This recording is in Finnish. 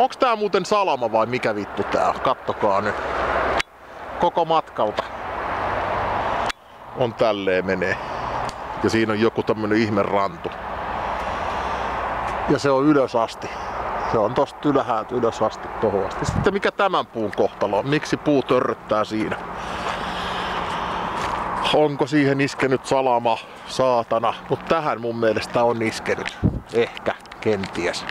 Onks tää muuten salama vai mikä vittu tää on? Kattokaa nyt. Koko matkalta on tälleen menee. Ja siinä on joku tämmönen ihme rantu. Ja se on ylös asti. Se on tosta ylhäältä ylös asti tohon asti. Sitten mikä tämän puun kohtalo on? Miksi puu törröttää siinä? Onko siihen iskenyt salama, saatana? Mutta tähän mun mielestä on iskenyt. Ehkä, kenties.